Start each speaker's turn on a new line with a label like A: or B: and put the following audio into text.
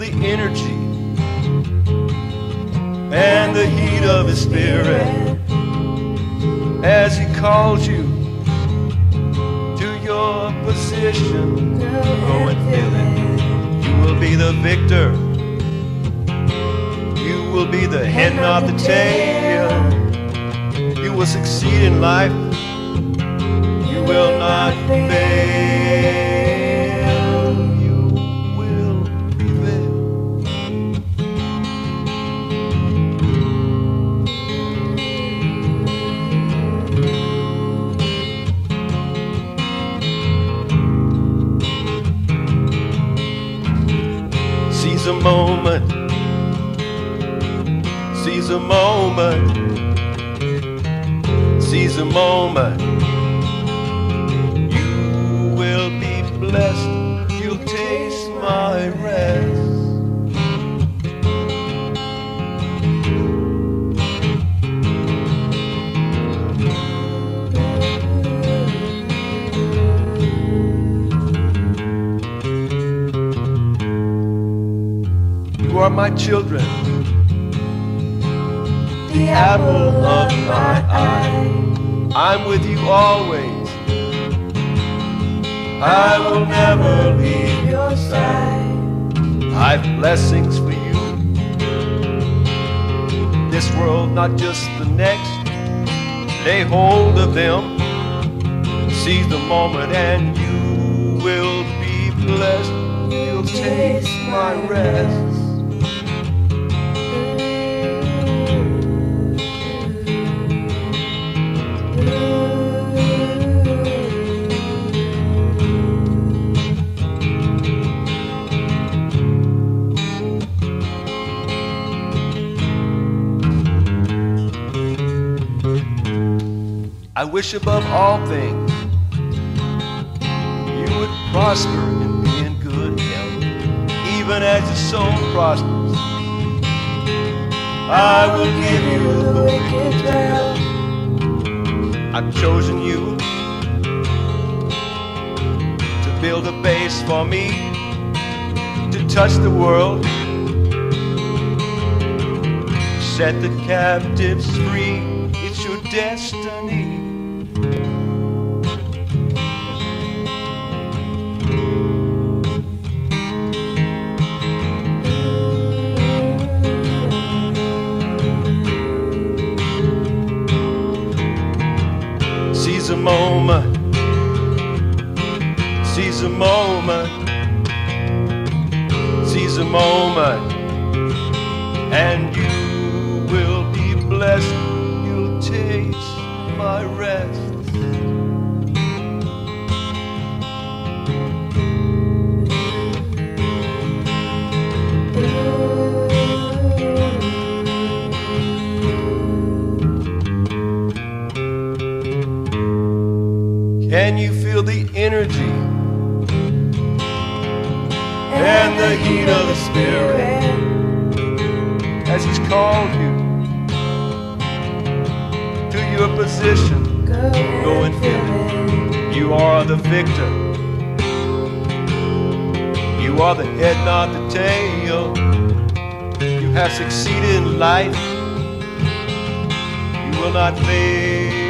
A: the energy and the heat of his spirit as he calls you to your position. Go and feel it. You will be the victor. You will be the head, not the tail. You will succeed in life. You will not fail. Seize a moment. Seize a moment. Seize a moment. You are my children,
B: The
A: apple of my eye. I'm with you always. I will never leave
B: your side.
A: I've blessings for you. This world, not just the next. Lay hold of them. Seize the moment and you will be blessed. You'll taste my rest. I wish above all things you would prosper and be in good health, even as your soul prospers. I will give you the wicked wealth. I've chosen you to build a base for me to touch the world, set the captives free. It's your destiny. Seize a moment. Seize a moment. Seize a moment. And you will be blessed. You'll taste my rest. Energy and the heat of the Spirit as He's called you to your position? Go and feel it. You are the victor. You are the head, not the tail. You have succeeded in life. You will not fail.